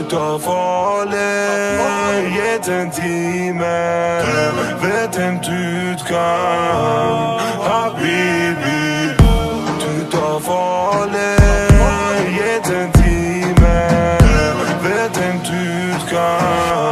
të fale Jetën time Vetëm ty të kam Habibi Ty të fale Jetën time Vetëm ty të kam